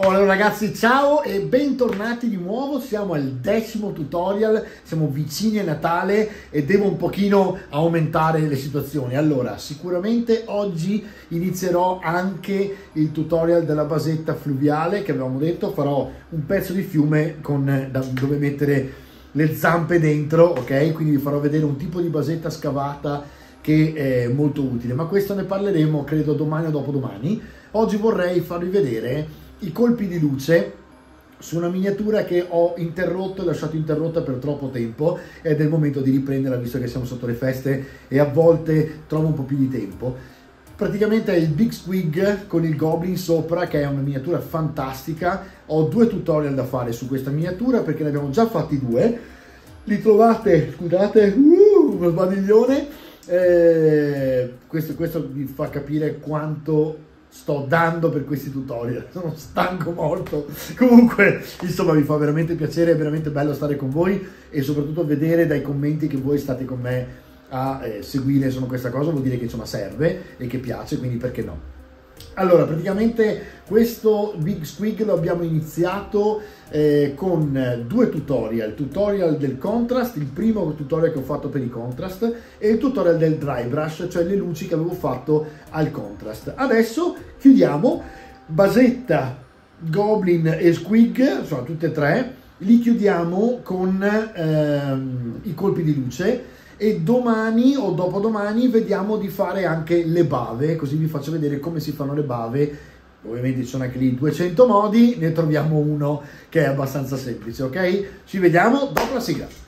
Allora ragazzi ciao e bentornati di nuovo, siamo al decimo tutorial, siamo vicini a Natale e devo un pochino aumentare le situazioni. Allora sicuramente oggi inizierò anche il tutorial della basetta fluviale che avevamo detto, farò un pezzo di fiume con, da, dove mettere le zampe dentro, ok? Quindi vi farò vedere un tipo di basetta scavata che è molto utile, ma questo ne parleremo credo domani o dopodomani. Oggi vorrei farvi vedere i colpi di luce su una miniatura che ho interrotto e lasciato interrotta per troppo tempo ed è il momento di riprenderla visto che siamo sotto le feste e a volte trovo un po' più di tempo. Praticamente è il Big Squig con il Goblin sopra che è una miniatura fantastica. Ho due tutorial da fare su questa miniatura perché ne abbiamo già fatti due. Li trovate, scusate, uh, uno sbadiglione. Eh, questo, questo vi fa capire quanto sto dando per questi tutorial, sono stanco molto. Comunque, insomma, mi fa veramente piacere, è veramente bello stare con voi e soprattutto vedere dai commenti che voi state con me a eh, seguire insomma, questa cosa, vuol dire che insomma serve e che piace, quindi perché no? Allora, praticamente questo Big Squig lo abbiamo iniziato eh, con due tutorial, il tutorial del contrast, il primo tutorial che ho fatto per i contrast e il tutorial del dry brush, cioè le luci che avevo fatto al contrast. Adesso chiudiamo. Basetta, goblin e squig, sono tutte e tre, li chiudiamo con ehm, i colpi di luce e domani o dopodomani vediamo di fare anche le bave, così vi faccio vedere come si fanno le bave. Ovviamente ci sono anche lì 200 modi, ne troviamo uno che è abbastanza semplice, ok? Ci vediamo dopo la sigla.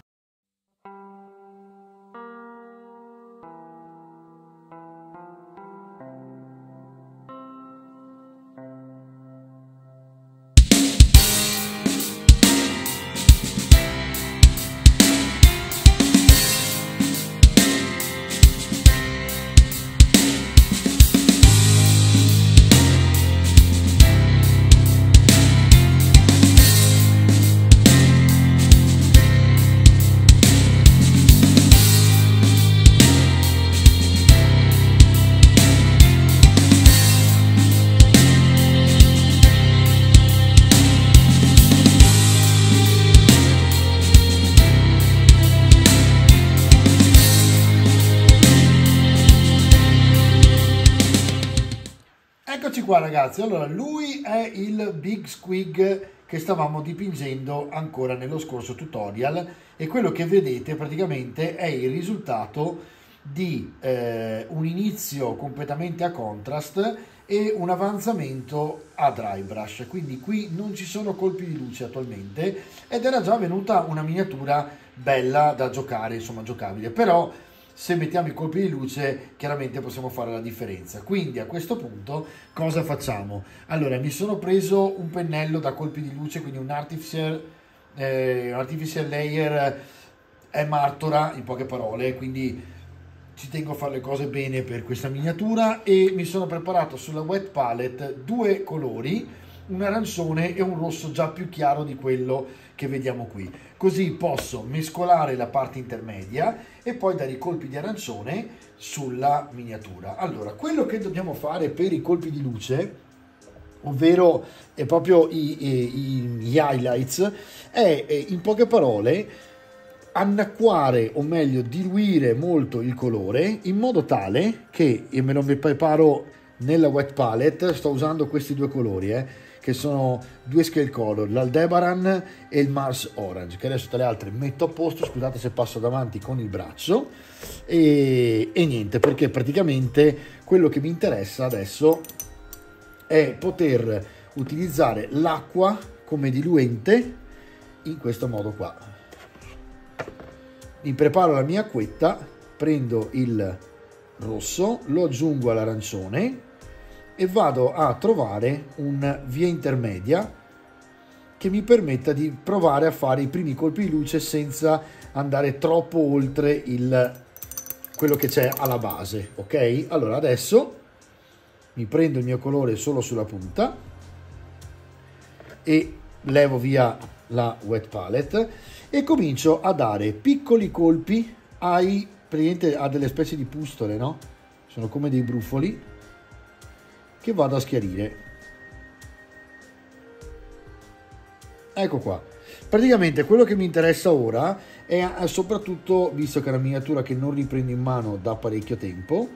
Qua ragazzi, allora lui è il Big Squig che stavamo dipingendo ancora nello scorso tutorial e quello che vedete praticamente è il risultato di eh, un inizio completamente a contrast e un avanzamento a dry brush. Quindi qui non ci sono colpi di luce attualmente ed era già venuta una miniatura bella da giocare insomma giocabile. Però se mettiamo i colpi di luce chiaramente possiamo fare la differenza. Quindi a questo punto cosa facciamo? Allora mi sono preso un pennello da colpi di luce quindi un artificial, eh, artificial layer è martora in poche parole quindi ci tengo a fare le cose bene per questa miniatura e mi sono preparato sulla wet palette due colori un arancione e un rosso già più chiaro di quello che vediamo qui. Così posso mescolare la parte intermedia e poi dare i colpi di arancione sulla miniatura. Allora, quello che dobbiamo fare per i colpi di luce, ovvero proprio i, i, gli highlights, è in poche parole annacquare o meglio diluire molto il colore in modo tale che, e me lo preparo nella wet palette, sto usando questi due colori, eh, che sono due scale color, l'Aldebaran e il Mars Orange, che adesso tra le altre metto a posto, scusate se passo davanti con il braccio, e, e niente, perché praticamente quello che mi interessa adesso è poter utilizzare l'acqua come diluente in questo modo qua. Mi preparo la mia acquetta, prendo il rosso, lo aggiungo all'arancione e vado a trovare una via intermedia che mi permetta di provare a fare i primi colpi di luce senza andare troppo oltre il, quello che c'è alla base ok? Allora adesso mi prendo il mio colore solo sulla punta e levo via la wet palette e comincio a dare piccoli colpi ai, a delle specie di pustole no? Sono come dei brufoli che vado a schiarire. Ecco qua. Praticamente quello che mi interessa ora è soprattutto visto che è una miniatura che non riprendo in mano da parecchio tempo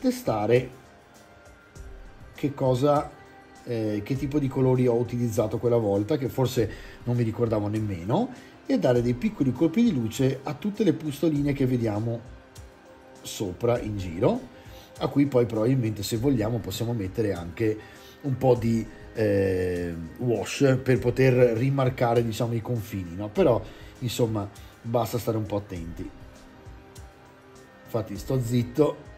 testare che cosa eh, che tipo di colori ho utilizzato quella volta che forse non mi ricordavo nemmeno e dare dei piccoli colpi di luce a tutte le pustoline che vediamo sopra in giro a cui poi probabilmente se vogliamo possiamo mettere anche un po' di eh, wash per poter rimarcare diciamo i confini no? però insomma basta stare un po' attenti. Infatti sto zitto.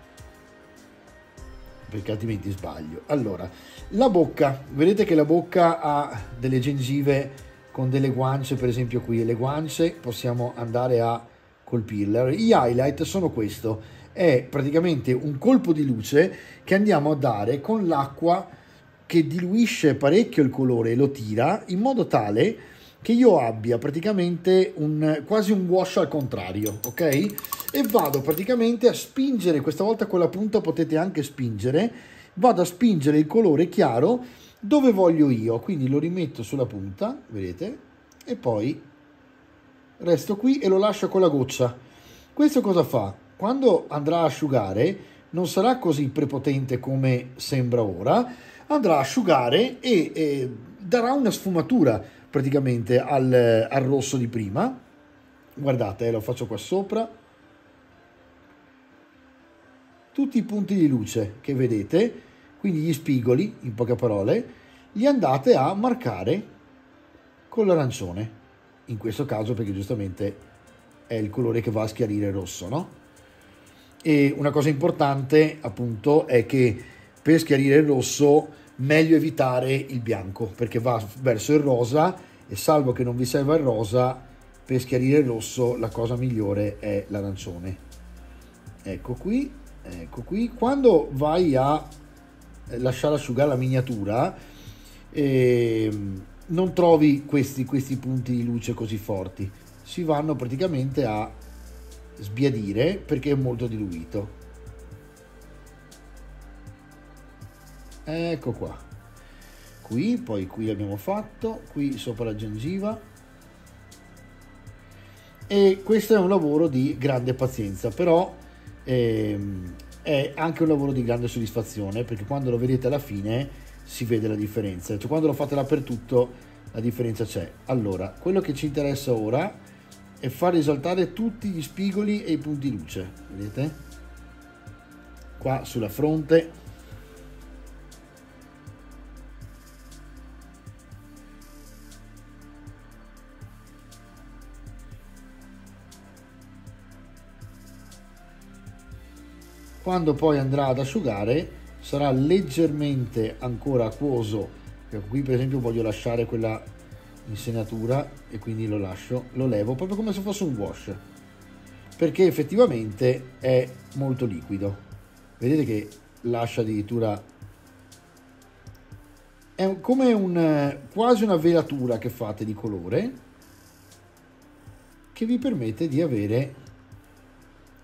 Perché altrimenti sbaglio. Allora la bocca. Vedete che la bocca ha delle gengive con delle guance per esempio qui. Le guance possiamo andare a colpirle. Gli highlight sono questo è praticamente un colpo di luce che andiamo a dare con l'acqua che diluisce parecchio il colore e lo tira in modo tale che io abbia praticamente un, quasi un wash al contrario, ok? E vado praticamente a spingere, questa volta con la punta potete anche spingere, vado a spingere il colore chiaro dove voglio io, quindi lo rimetto sulla punta, vedete? E poi resto qui e lo lascio con la goccia. Questo cosa fa? Quando andrà a asciugare non sarà così prepotente come sembra ora, andrà a asciugare e, e darà una sfumatura praticamente al, al, rosso di prima. Guardate, eh, lo faccio qua sopra. Tutti i punti di luce che vedete quindi gli spigoli, in poche parole, li andate a marcare con l'arancione, in questo caso perché giustamente è il colore che va a schiarire il rosso, no? E una cosa importante appunto è che per schiarire il rosso meglio evitare il bianco perché va verso il rosa e salvo che non vi serva il rosa per schiarire il rosso la cosa migliore è l'arancione. Ecco qui ecco qui. Quando vai a eh, lasciare asciugare la miniatura e non trovi questi, questi punti di luce così forti. Si vanno praticamente a sbiadire perché è molto diluito. Ecco qua. Qui poi qui abbiamo fatto qui sopra la gengiva. E questo è un lavoro di grande pazienza però ehm, è anche un lavoro di grande soddisfazione perché quando lo vedete alla fine si vede la differenza, cioè quando lo fate dappertutto la differenza c'è. Allora, quello che ci interessa ora è far risaltare tutti gli spigoli e i punti luce, vedete? Qua sulla fronte. Quando poi andrà ad asciugare sarà leggermente ancora acquoso. Qui per esempio voglio lasciare quella insenatura e quindi lo lascio lo levo proprio come se fosse un wash perché effettivamente è molto liquido vedete che lascia addirittura è come un quasi una velatura che fate di colore che vi permette di avere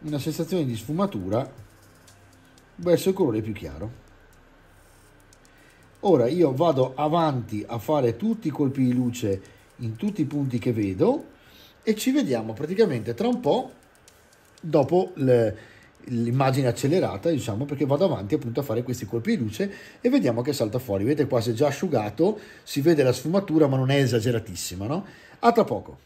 una sensazione di sfumatura verso il colore più chiaro. Ora io vado avanti a fare tutti i colpi di luce in tutti i punti che vedo e ci vediamo praticamente tra un po' dopo l'immagine accelerata diciamo perché vado avanti appunto a fare questi colpi di luce e vediamo che salta fuori vedete qua si è già asciugato si vede la sfumatura ma non è esageratissima no? a tra poco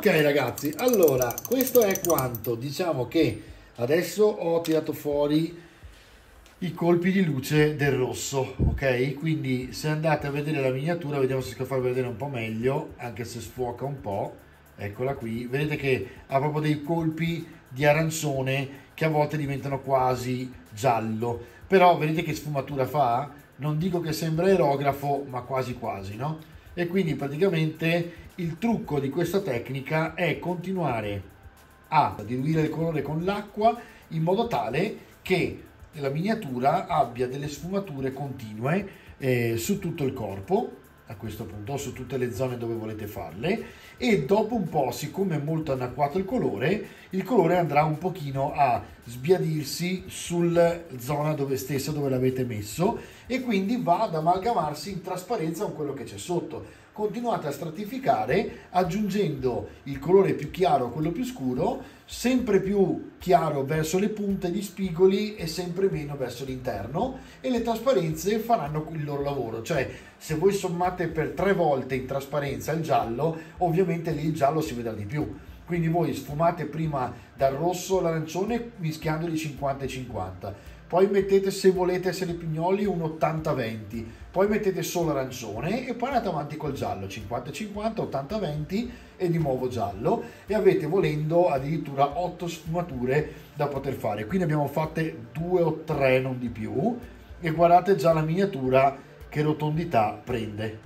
Ok ragazzi, allora questo è quanto. Diciamo che adesso ho tirato fuori i colpi di luce del rosso, ok? Quindi se andate a vedere la miniatura, vediamo se riesco a farvi vedere un po' meglio, anche se sfuoca un po'. Eccola qui, vedete che ha proprio dei colpi di arancione che a volte diventano quasi giallo. Però vedete che sfumatura fa? Non dico che sembra aerografo, ma quasi quasi, no? E quindi praticamente il trucco di questa tecnica è continuare a diluire il colore con l'acqua in modo tale che la miniatura abbia delle sfumature continue eh, su tutto il corpo a questo punto su tutte le zone dove volete farle e dopo un po' siccome è molto anacquato il colore il colore andrà un pochino a sbiadirsi sulla zona dove stessa dove l'avete messo e quindi va ad amalgamarsi in trasparenza con quello che c'è sotto continuate a stratificare aggiungendo il colore più chiaro a quello più scuro, sempre più chiaro verso le punte di spigoli e sempre meno verso l'interno e le trasparenze faranno il loro lavoro, cioè se voi sommate per tre volte in trasparenza il giallo, ovviamente lì il giallo si vedrà di più. Quindi voi sfumate prima dal rosso all'arancione mischiandoli 50 e 50 poi mettete se volete essere pignoli un 80-20, poi mettete solo arancione e poi andate avanti col giallo, 50-50, 80-20 e di nuovo giallo e avete volendo addirittura 8 sfumature da poter fare. Quindi abbiamo fatte 2 o 3, non di più, e guardate già la miniatura che rotondità prende.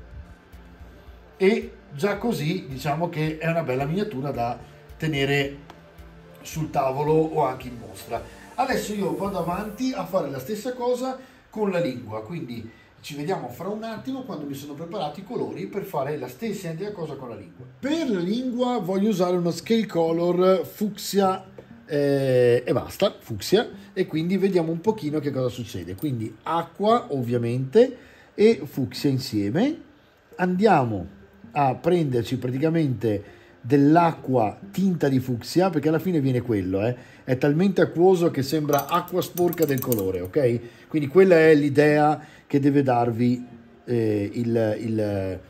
E già così diciamo che è una bella miniatura da tenere sul tavolo o anche in mostra. Adesso io vado avanti a fare la stessa cosa con la lingua, quindi ci vediamo fra un attimo quando mi sono preparati i colori per fare la stessa identica cosa con la lingua. Per la lingua voglio usare uno scale color fucsia eh, e basta, fucsia, e quindi vediamo un pochino che cosa succede. Quindi acqua ovviamente e fucsia insieme. Andiamo a prenderci praticamente dell'acqua tinta di fucsia, perché alla fine viene quello, eh? è talmente acquoso che sembra acqua sporca del colore, ok? Quindi quella è l'idea che deve darvi eh, il, il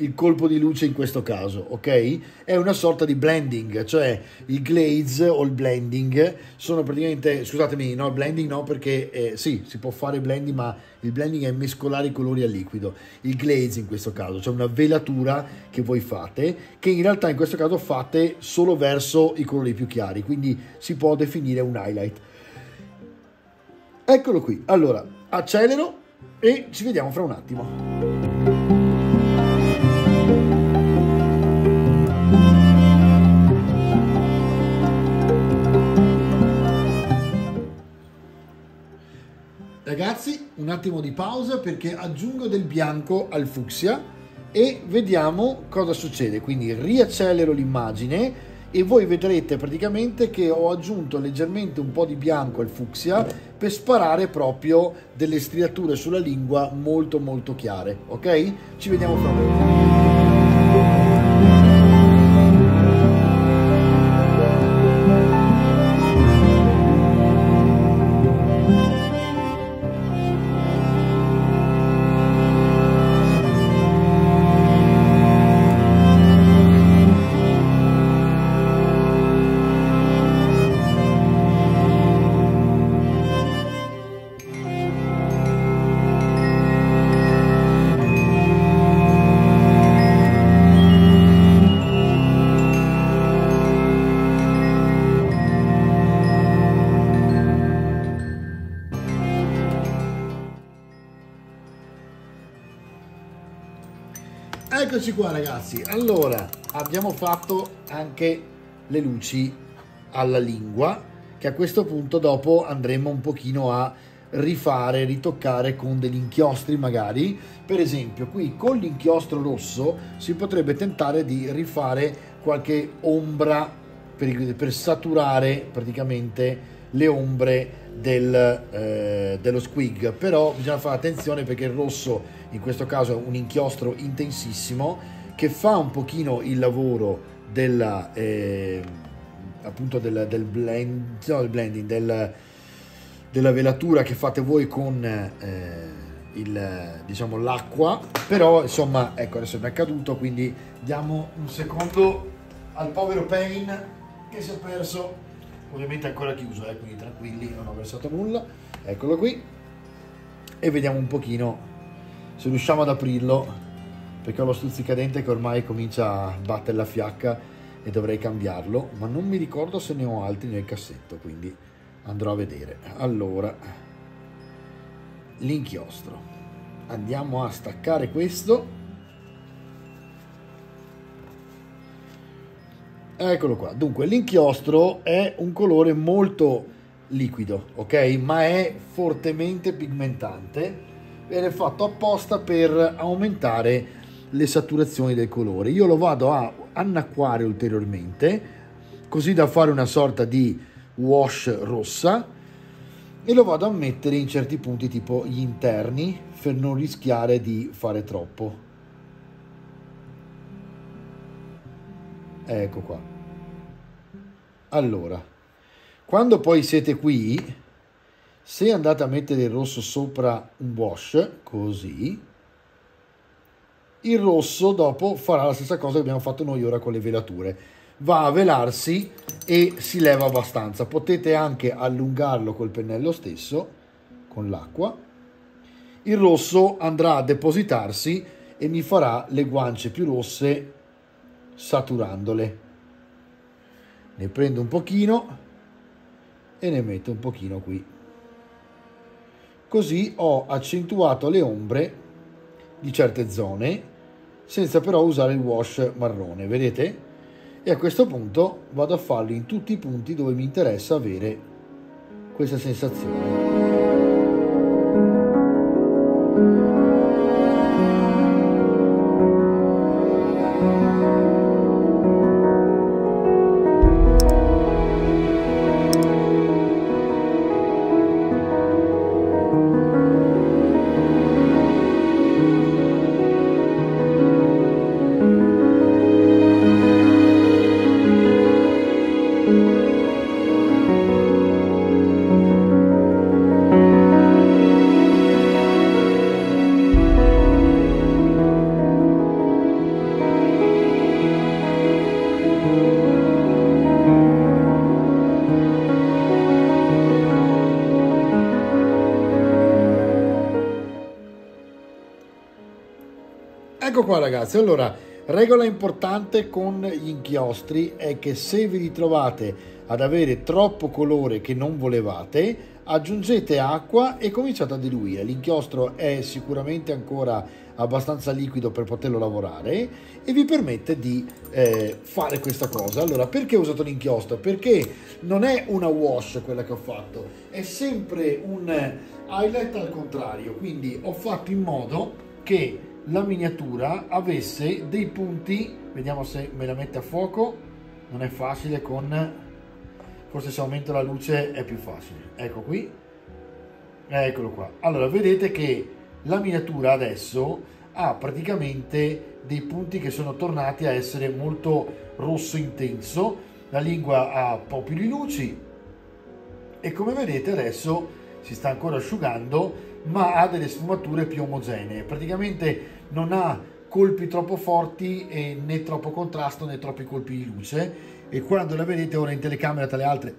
il colpo di luce in questo caso, ok? È una sorta di blending, cioè il glaze o il blending sono praticamente, scusatemi, no, il blending no perché eh, sì, si può fare blending, ma il blending è mescolare i colori al liquido. Il glaze in questo caso, cioè una velatura che voi fate, che in realtà in questo caso fate solo verso i colori più chiari, quindi si può definire un highlight. Eccolo qui, allora accelero e ci vediamo fra un attimo. Ragazzi, un attimo di pausa perché aggiungo del bianco al fucsia e vediamo cosa succede. Quindi riaccelero l'immagine e voi vedrete praticamente che ho aggiunto leggermente un po' di bianco al fucsia per sparare proprio delle striature sulla lingua molto molto chiare, ok? Ci vediamo fra un Eccoci qua ragazzi, allora abbiamo fatto anche le luci alla lingua che a questo punto dopo andremo un pochino a rifare, ritoccare con degli inchiostri magari, per esempio qui con l'inchiostro rosso si potrebbe tentare di rifare qualche ombra per, per saturare praticamente le ombre del, eh, dello squig. Però bisogna fare attenzione perché il rosso in questo caso un inchiostro intensissimo che fa un pochino il lavoro della eh, appunto del, del, blend, no, del blending del, della velatura che fate voi con eh, il, diciamo l'acqua. Però insomma ecco adesso mi è caduto quindi diamo un secondo al povero Pain che si è perso, ovviamente ancora chiuso, eh, quindi tranquilli, non ho versato nulla, eccolo qui, e vediamo un pochino se riusciamo ad aprirlo perché ho lo stuzzicadente che ormai comincia a battere la fiacca e dovrei cambiarlo, ma non mi ricordo se ne ho altri nel cassetto, quindi andrò a vedere. Allora, l'inchiostro. Andiamo a staccare questo. Eccolo qua. Dunque, l'inchiostro è un colore molto liquido, ok? Ma è fortemente pigmentante è fatto apposta per aumentare le saturazioni del colore. Io lo vado a annacquare ulteriormente, così da fare una sorta di wash rossa e lo vado a mettere in certi punti tipo gli interni per non rischiare di fare troppo. Ecco qua. Allora, quando poi siete qui, se andate a mettere il rosso sopra un wash, così, il rosso dopo farà la stessa cosa che abbiamo fatto noi ora con le velature. Va a velarsi e si leva abbastanza. Potete anche allungarlo col pennello stesso, con l'acqua. Il rosso andrà a depositarsi e mi farà le guance più rosse saturandole. Ne prendo un pochino e ne metto un pochino qui. Così ho accentuato le ombre di certe zone senza però usare il wash marrone, vedete? E a questo punto vado a farlo in tutti i punti dove mi interessa avere questa sensazione. Qua ragazzi, allora, regola importante con gli inchiostri è che se vi ritrovate ad avere troppo colore che non volevate, aggiungete acqua e cominciate a diluire. L'inchiostro è sicuramente ancora abbastanza liquido per poterlo lavorare e vi permette di eh, fare questa cosa. Allora, perché ho usato l'inchiostro? Perché non è una wash quella che ho fatto, è sempre un highlight al contrario, quindi ho fatto in modo che la miniatura avesse dei punti, vediamo se me la mette a fuoco, non è facile con, forse se aumento la luce è più facile, ecco qui, eccolo qua. Allora vedete che la miniatura adesso ha praticamente dei punti che sono tornati a essere molto rosso intenso, la lingua ha un po' più di luci. E come vedete adesso si sta ancora asciugando ma ha delle sfumature più omogenee. Praticamente non ha colpi troppo forti né troppo contrasto né troppi colpi di luce e quando la vedete ora in telecamera tra le altre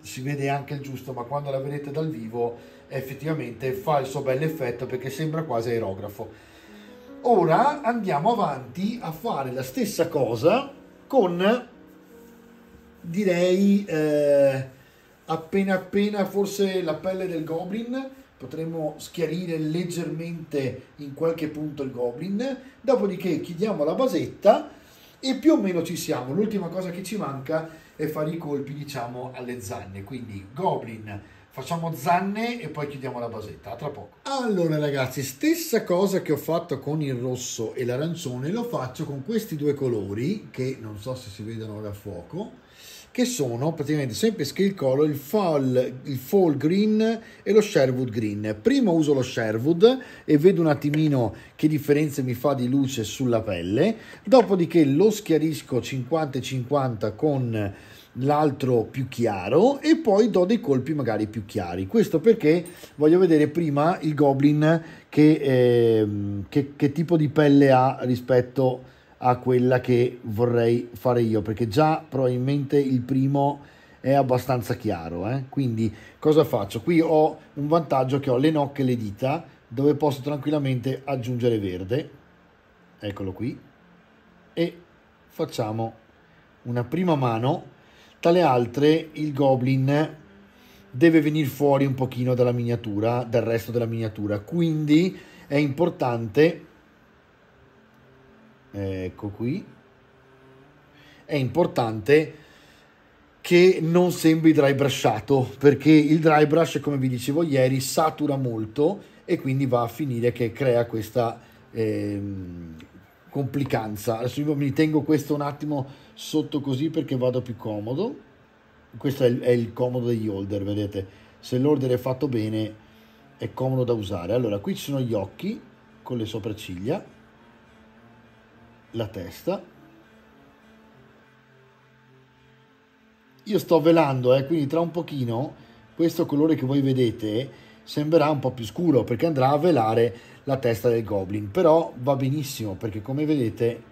si vede anche il giusto ma quando la vedete dal vivo effettivamente fa il suo bel effetto perché sembra quasi aerografo ora andiamo avanti a fare la stessa cosa con direi eh, appena appena forse la pelle del goblin potremmo schiarire leggermente in qualche punto il goblin, dopodiché chiudiamo la basetta e più o meno ci siamo. L'ultima cosa che ci manca è fare i colpi, diciamo, alle zanne. Quindi goblin, facciamo zanne e poi chiudiamo la basetta. A tra poco. Allora ragazzi, stessa cosa che ho fatto con il rosso e l'arancione, lo faccio con questi due colori, che non so se si vedono da fuoco che sono praticamente sempre scale color, il fall, il fall green e lo Sherwood green. Prima uso lo Sherwood e vedo un attimino che differenza mi fa di luce sulla pelle, dopodiché lo schiarisco 50-50 con l'altro più chiaro e poi do dei colpi magari più chiari. Questo perché voglio vedere prima il goblin che, eh, che, che tipo di pelle ha rispetto a quella che vorrei fare io perché già probabilmente il primo è abbastanza chiaro eh? quindi cosa faccio? Qui ho un vantaggio che ho le nocche e le dita dove posso tranquillamente aggiungere verde. Eccolo qui. E facciamo una prima mano. Dalle altre il goblin deve venire fuori un pochino dalla miniatura dal resto della miniatura. Quindi è importante ecco qui. È importante che non sembri dry brushato perché il dry brush come vi dicevo ieri satura molto e quindi va a finire che crea questa eh, complicanza. Adesso io mi tengo questo un attimo sotto così perché vado più comodo. Questo è il, è il comodo degli holder vedete? Se l'holder è fatto bene è comodo da usare. Allora qui ci sono gli occhi con le sopracciglia la testa. Io sto velando eh, quindi tra un pochino questo colore che voi vedete sembrerà un po' più scuro perché andrà a velare la testa del goblin. Però va benissimo perché come vedete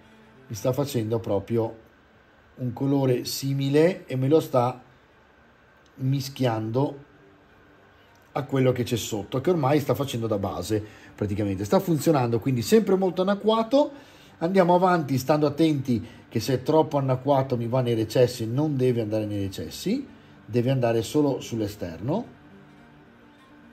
mi sta facendo proprio un colore simile e me lo sta mischiando a quello che c'è sotto che ormai sta facendo da base praticamente. Sta funzionando quindi sempre molto anacquato andiamo avanti stando attenti che se è troppo anacquato mi va nei recessi non deve andare nei recessi deve andare solo sull'esterno.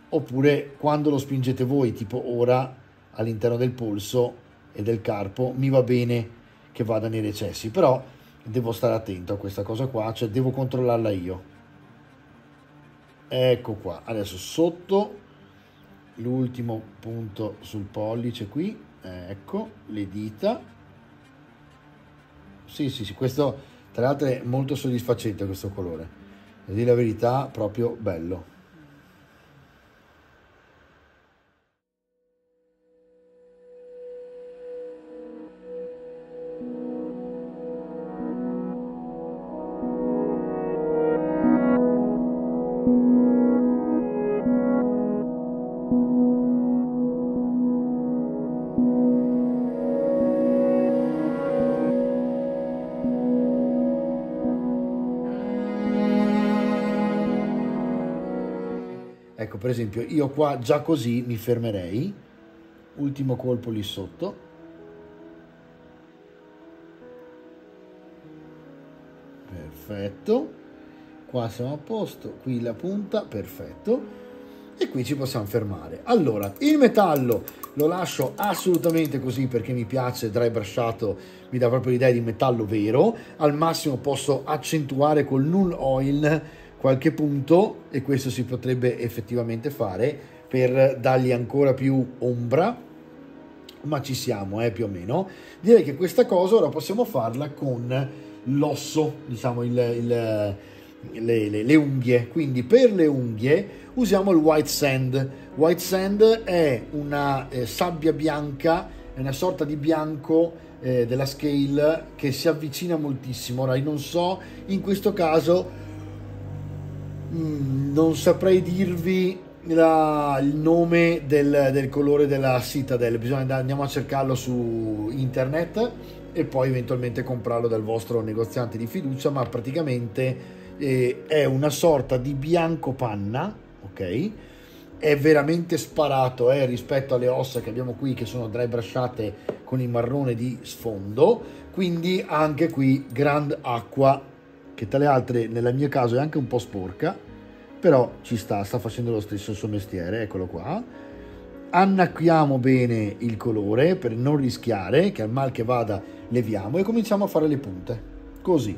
Oppure quando lo spingete voi tipo ora all'interno del polso e del carpo mi va bene che vada nei recessi però devo stare attento a questa cosa qua cioè devo controllarla io. Ecco qua adesso sotto l'ultimo punto sul pollice qui ecco le dita. Sì sì sì questo tra l'altro è molto soddisfacente questo colore. A dire la verità proprio bello ecco per esempio io qua già così mi fermerei. Ultimo colpo lì sotto. Perfetto. Qua siamo a posto qui la punta perfetto. E qui ci possiamo fermare. Allora il metallo lo lascio assolutamente così perché mi piace dry brushato mi dà proprio l'idea di metallo vero. Al massimo posso accentuare col null oil qualche punto e questo si potrebbe effettivamente fare per dargli ancora più ombra ma ci siamo eh, più o meno. Direi che questa cosa ora possiamo farla con l'osso diciamo il, il le, le, le, unghie. Quindi per le unghie usiamo il white sand. White sand è una eh, sabbia bianca è una sorta di bianco eh, della scale che si avvicina moltissimo. Ora non so in questo caso Mm, non saprei dirvi la, il nome del, del, colore della Citadel, bisogna andiamo a cercarlo su internet e poi eventualmente comprarlo dal vostro negoziante di fiducia, ma praticamente eh, è una sorta di bianco panna, ok? È veramente sparato eh, rispetto alle ossa che abbiamo qui che sono dry brushate con il marrone di sfondo, quindi anche qui grand acqua che tra le altre nel mio caso è anche un po' sporca, però ci sta, sta facendo lo stesso suo mestiere, eccolo qua. Annacquiamo bene il colore per non rischiare che al mal che vada leviamo e cominciamo a fare le punte, così.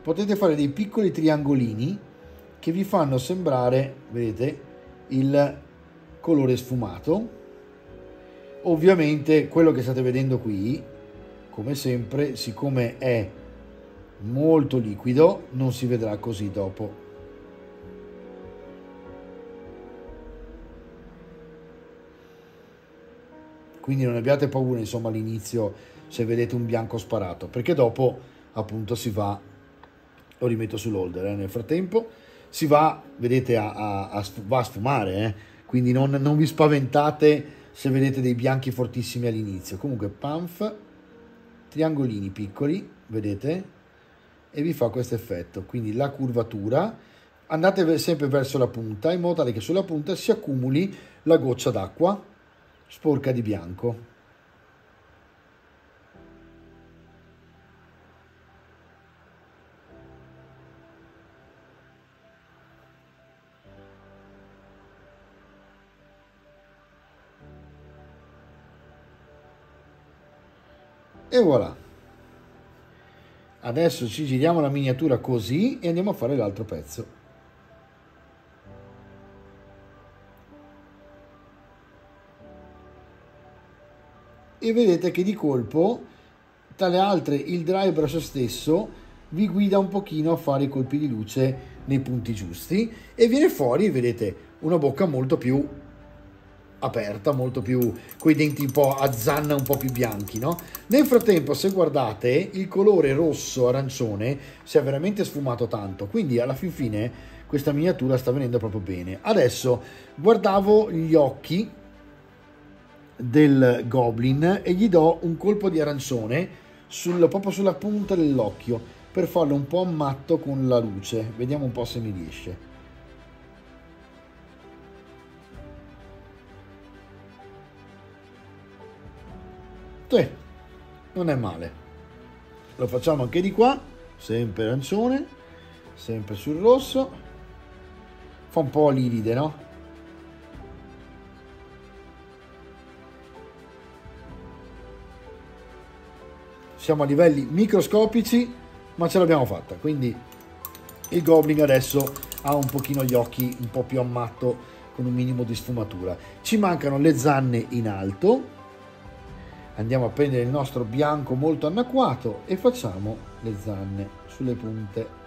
Potete fare dei piccoli triangolini che vi fanno sembrare, vedete, il colore sfumato. Ovviamente quello che state vedendo qui come sempre siccome è molto liquido non si vedrà così dopo quindi non abbiate paura insomma all'inizio se vedete un bianco sparato perché dopo appunto si va lo rimetto sull'holder eh, nel frattempo si va vedete a, a, a, va a sfumare eh? quindi non, non vi spaventate se vedete dei bianchi fortissimi all'inizio. Comunque panf, triangolini piccoli, vedete? E vi fa questo effetto. Quindi la curvatura, andate sempre verso la punta in modo tale che sulla punta si accumuli la goccia d'acqua sporca di bianco. e voilà adesso ci giriamo la miniatura così e andiamo a fare l'altro pezzo. E vedete che di colpo tra le altre il dry brush stesso vi guida un pochino a fare i colpi di luce nei punti giusti e viene fuori vedete una bocca molto più aperta, molto più con i denti un po' a zanna, un po' più bianchi, no? Nel frattempo, se guardate, il colore rosso-arancione si è veramente sfumato tanto, quindi alla fin fine questa miniatura sta venendo proprio bene. Adesso guardavo gli occhi del goblin e gli do un colpo di arancione sul, proprio sulla punta dell'occhio per farlo un po' matto con la luce. Vediamo un po' se mi riesce. Sì, non è male. Lo facciamo anche di qua, sempre arancione, sempre sul rosso. Fa un po' l'iride, no? Siamo a livelli microscopici, ma ce l'abbiamo fatta. Quindi il Goblin adesso ha un pochino gli occhi un po' più a matto con un minimo di sfumatura. Ci mancano le zanne in alto, andiamo a prendere il nostro bianco molto anacquato e facciamo le zanne sulle punte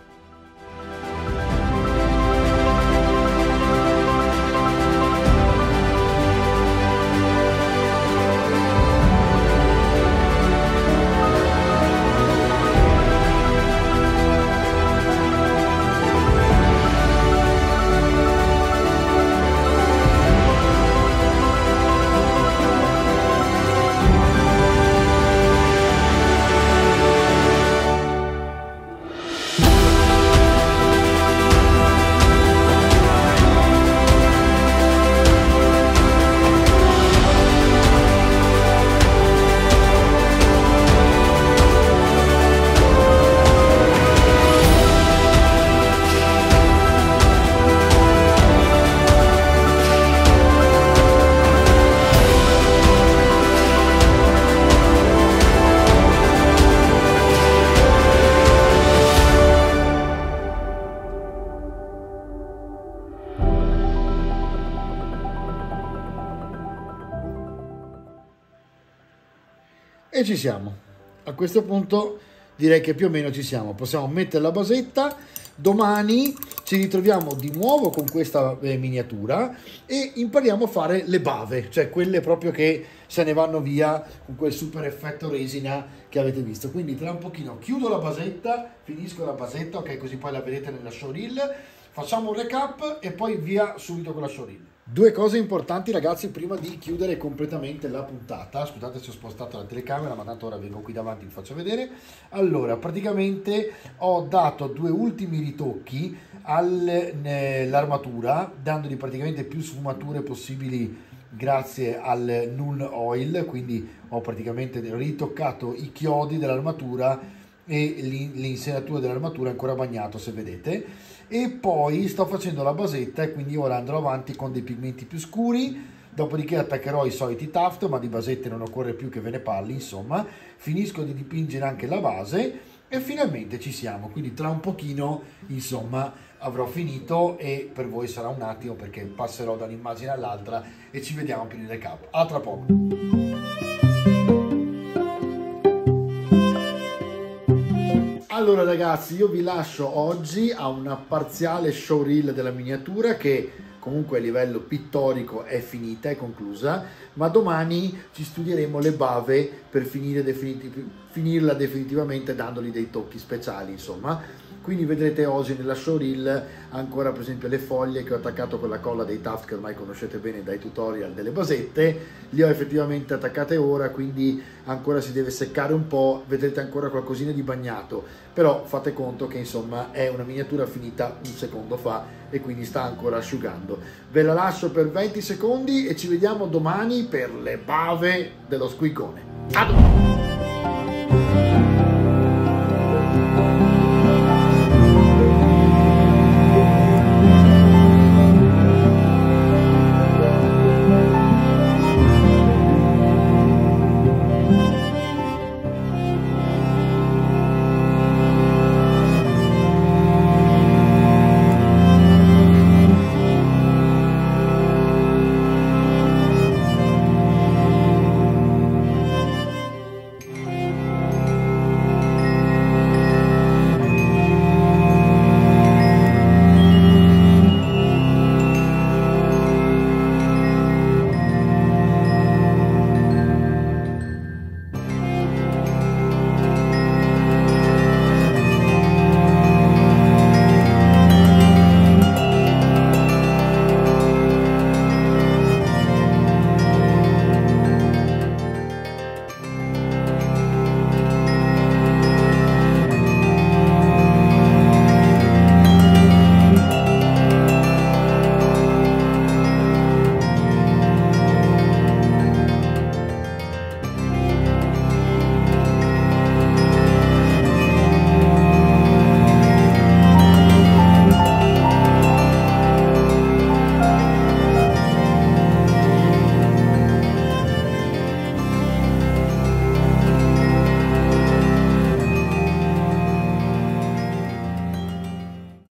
ci siamo. A questo punto direi che più o meno ci siamo. Possiamo mettere la basetta. Domani ci ritroviamo di nuovo con questa eh, miniatura e impariamo a fare le bave, cioè quelle proprio che se ne vanno via con quel super effetto resina che avete visto. Quindi tra un pochino chiudo la basetta, finisco la basetta, ok, così poi la vedete nella showreel. Facciamo un recap e poi via subito con la showreel. Due cose importanti ragazzi prima di chiudere completamente la puntata, scusate se ho spostato la telecamera ma tanto ora vengo qui davanti e vi faccio vedere. Allora praticamente ho dato due ultimi ritocchi all'armatura dandogli praticamente più sfumature possibili grazie al Null Oil, quindi ho praticamente ritoccato i chiodi dell'armatura e l'insenatura dell'armatura ancora bagnato se vedete e poi sto facendo la basetta e quindi ora andrò avanti con dei pigmenti più scuri. Dopodiché attaccherò i soliti taft ma di basette non occorre più che ve ne parli insomma. Finisco di dipingere anche la base e finalmente ci siamo. Quindi tra un pochino insomma avrò finito e per voi sarà un attimo perché passerò da un'immagine all'altra e ci vediamo per il recap a tra poco Allora ragazzi, io vi lascio oggi a una parziale showreel della miniatura che comunque a livello pittorico è finita, è conclusa, ma domani ci studieremo le bave per definitiv finirla definitivamente dandogli dei tocchi speciali, insomma. Quindi vedrete oggi nella showreel ancora per esempio le foglie che ho attaccato con la colla dei Taft che ormai conoscete bene dai tutorial delle basette, li ho effettivamente attaccate ora, quindi ancora si deve seccare un po', vedrete ancora qualcosina di bagnato, però fate conto che insomma è una miniatura finita un secondo fa e quindi sta ancora asciugando. Ve la lascio per 20 secondi e ci vediamo domani per le bave dello squicone. A domani!